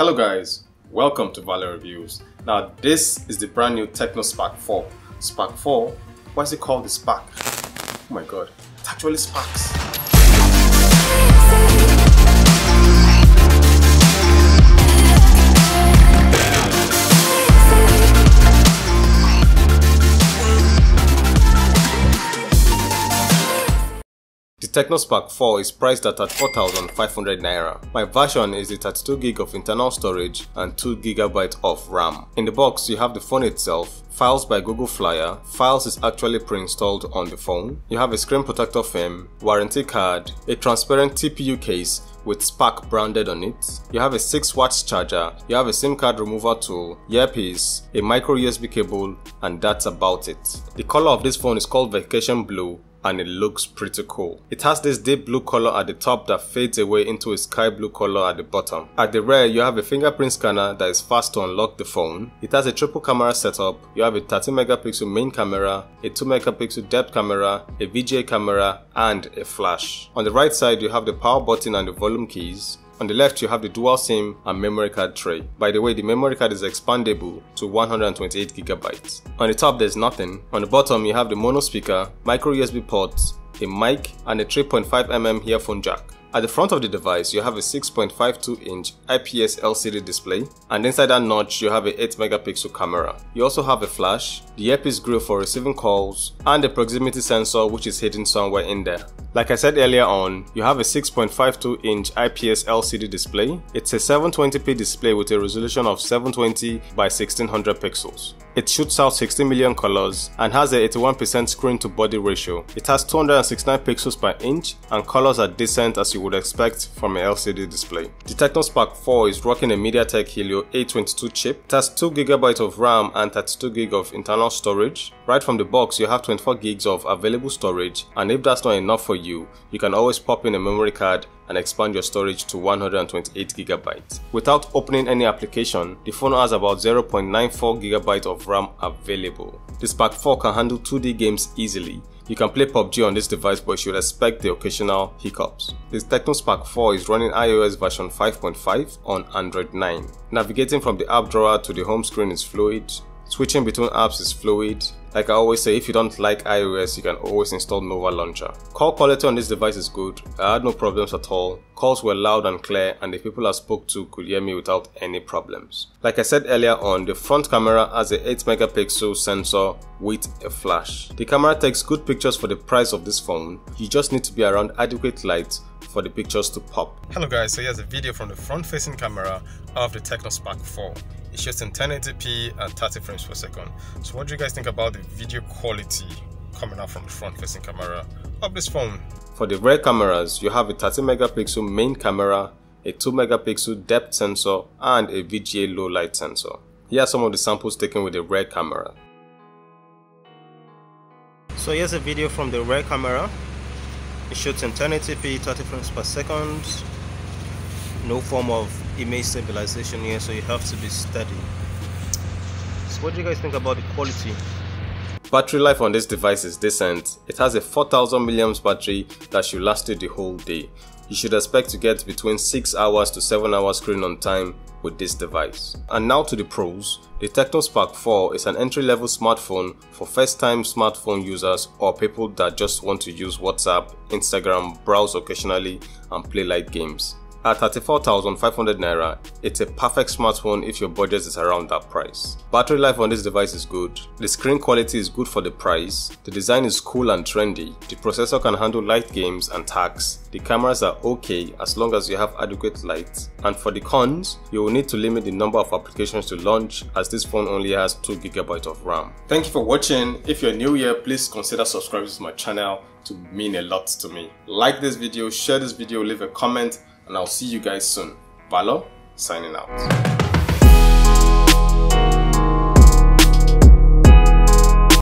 Hello guys, welcome to Valor Reviews. Now this is the brand new Tecno Spark 4. Spark 4? Why is it called the Spark? Oh my god, it actually sparks. The Tecno Spark 4 is priced at 4,500 Naira. My version is the 32GB of internal storage and 2GB of RAM. In the box, you have the phone itself, files by Google Flyer, files is actually pre-installed on the phone, you have a screen protector film, warranty card, a transparent TPU case with Spark branded on it. You have a 6 watts charger, you have a SIM card remover tool, earpiece, a micro USB cable, and that's about it. The color of this phone is called Vacation Blue and it looks pretty cool. It has this deep blue color at the top that fades away into a sky blue color at the bottom. At the rear, you have a fingerprint scanner that is fast to unlock the phone. It has a triple camera setup. You have a 30 megapixel main camera, a 2 megapixel depth camera, a VGA camera, and a flash. On the right side, you have the power button and the volume keys. On the left, you have the dual SIM and memory card tray. By the way, the memory card is expandable to 128GB. On the top, there's nothing. On the bottom, you have the mono speaker, micro USB ports, a mic, and a 3.5mm earphone jack. At the front of the device, you have a 6.52 inch IPS LCD display, and inside that notch, you have a 8 megapixel camera. You also have a flash, the earpiece grill for receiving calls, and a proximity sensor which is hidden somewhere in there. Like I said earlier on, you have a 6.52 inch IPS LCD display. It's a 720p display with a resolution of 720 by 1600 pixels. It shoots out 60 million colors and has a 81% screen to body ratio. It has 269 pixels per inch and colors are decent as you would expect from an LCD display. The Tecno Spark 4 is rocking a MediaTek Helio A22 chip. It has 2GB of RAM and 32GB of internal storage. Right from the box you have 24GB of available storage and if that's not enough for you, you can always pop in a memory card and expand your storage to 128GB. Without opening any application, the phone has about 0.94GB of RAM available. The Spark 4 can handle 2D games easily. You can play PUBG on this device but you should expect the occasional hiccups. This Tecno Spark 4 is running HiOS version 5.5 on Android 9. Navigating from the app drawer to the home screen is fluid, switching between apps is fluid, like I always say, if you don't like HiOS, you can always install Nova Launcher. Call quality on this device is good. I had no problems at all. Calls were loud and clear and the people I spoke to could hear me without any problems. Like I said earlier on, the front camera has a 8 megapixel sensor with a flash. The camera takes good pictures for the price of this phone. You just need to be around adequate light for the pictures to pop. Hello guys, so here's a video from the front facing camera of the Tecno Spark 4. It shoots in 1080p at 30 frames per second. So what do you guys think about the video quality coming out from the front facing camera of this phone? For the rear cameras, you have a 30 megapixel main camera, a 2 megapixel depth sensor and a VGA low light sensor. Here are some of the samples taken with the rear camera. So here's a video from the rear camera. It shoots in 1080p 30 frames per second. No form of image stabilization here so you have to be steady so what do you guys think about the quality Battery life on this device is decent. It has a 4000 mAh battery that should last you the whole day. You should expect to get between 6 hours to 7 hours screen on time with this device. And now to the pros. The Tecno Spark 4 is an entry-level smartphone for first-time smartphone users or people that just want to use WhatsApp, Instagram, browse occasionally and play light games. At 34,500 Naira, it's a perfect smartphone if your budget is around that price. Battery life on this device is good, the screen quality is good for the price, the design is cool and trendy, the processor can handle light games and tags, the cameras are okay as long as you have adequate light, and for the cons, you will need to limit the number of applications to launch as this phone only has 2GB of RAM. Thank you for watching, if you're new here please consider subscribing to my channel. To mean a lot to me. Like this video, share this video, leave a comment and I'll see you guys soon. Valor, signing out.